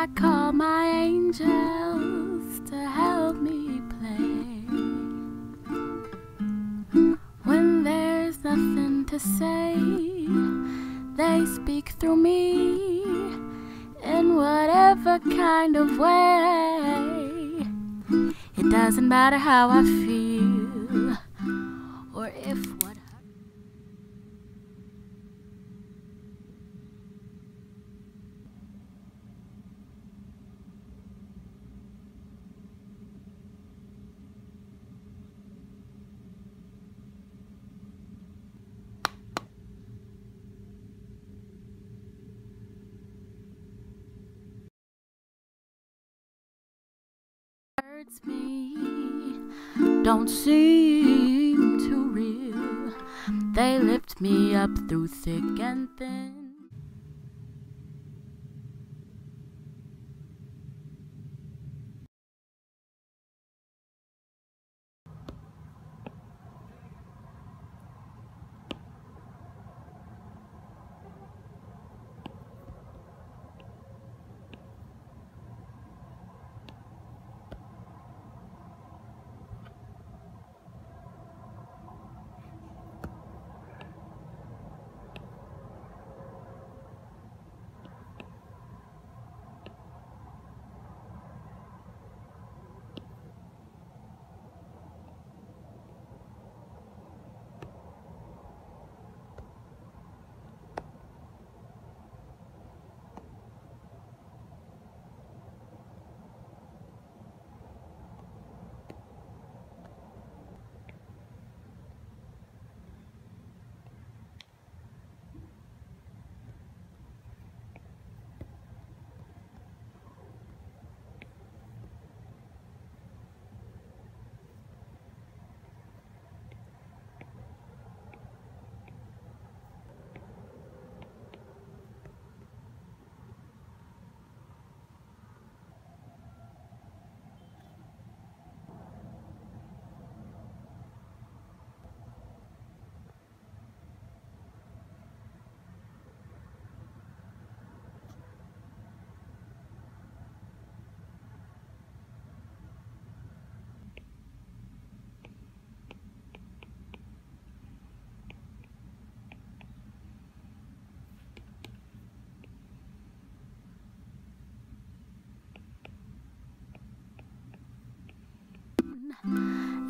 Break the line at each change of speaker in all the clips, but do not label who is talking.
I call my angels to help me play. When there's nothing to say, they speak through me in whatever kind of way. It doesn't matter how I feel hurts me don't seem too real. They lift me up through thick and thin.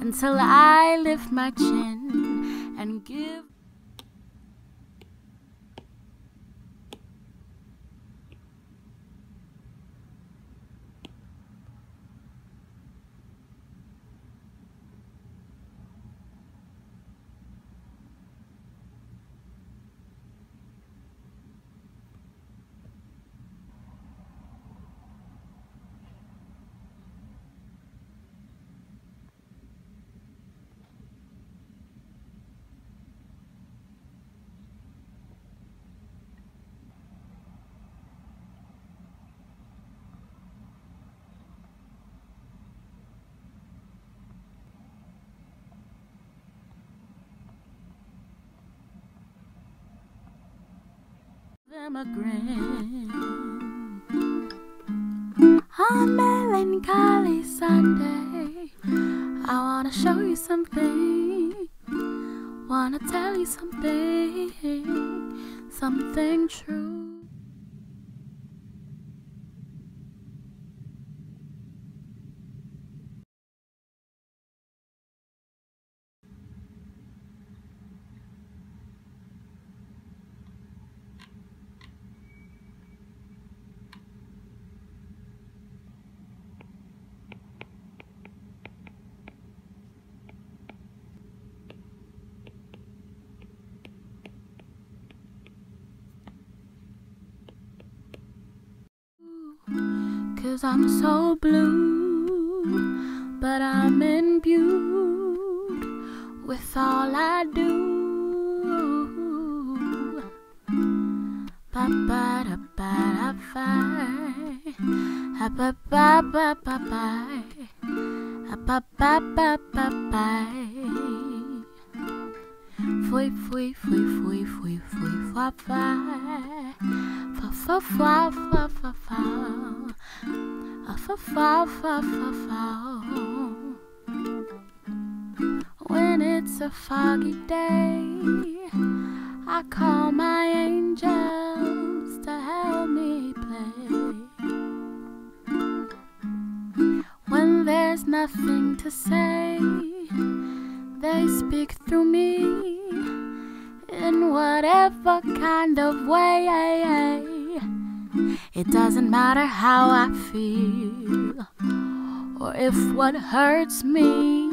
Until I lift my chin and give. A melancholy Sunday. I wanna show you something, wanna tell you something, something true. Cause I'm so blue, but I'm imbued with all I do. Ba ba da ba da ba, ba ba ba ba ba, ba ba ba ba ba. Fui, fui, fui, fui, fui, fui, fa. Fa, fa, fa, fa, fa, fa. Fa, fa, fa, fa, fa. When it's a foggy day, I call my angels to help me play. When there's nothing to say, they speak through me whatever kind of way. It doesn't matter how I feel or if what hurts me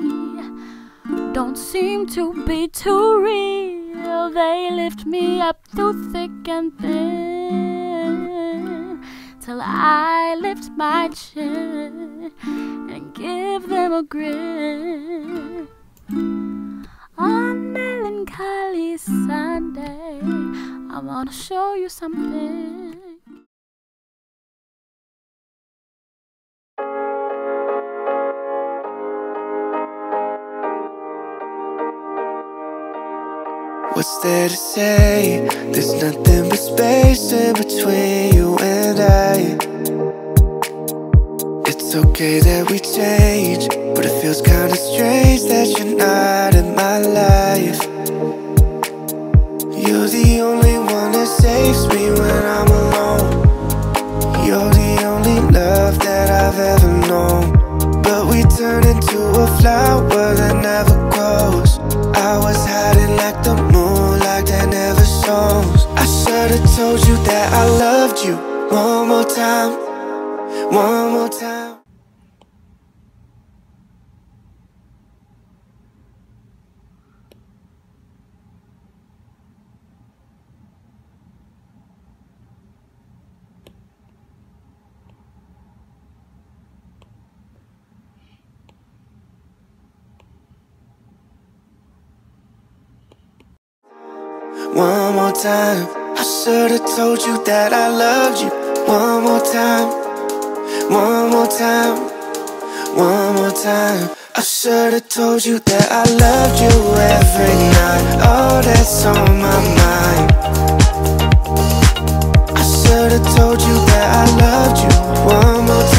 don't seem to be too real. They lift me up through thick and thin till I lift my chin and give them a grin. On Melancholy Sunday, I wanna show you something.
What's there to say? There's nothing but space in between you and I. It's okay that we change, but it feels kinda strange that you're not in my life. You're the only one saves me when I'm alone. You're the only love that I've ever known. But we turn into a flower that never grows. I was hiding like the moon, like that never shows. I should've told you that I loved you one more time, one more time. One more time. I should've told you that I loved you. One more time. One more time. One more time. I should've told you that I loved you every night. Oh, that's on my mind. I should've told you that I loved you. One more time.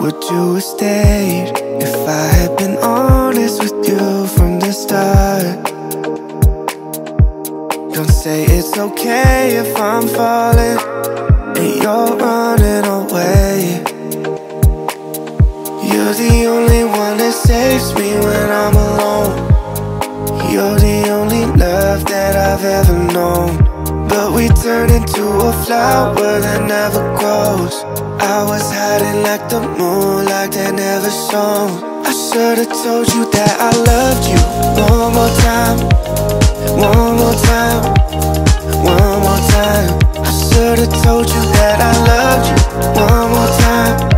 Would you have stayed if I had been honest with you from the start? Don't say it's okay if I'm falling and you're running away. You're the only one that saves me when I'm alone. You're the only love that I've ever known. But we turn into a flower that never grows. I was hiding like the moon, like they never saw I should've told you that I loved you. One more time, one more time, one more time. I should've told you that I loved you. One more time.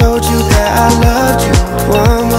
told you that I loved you. One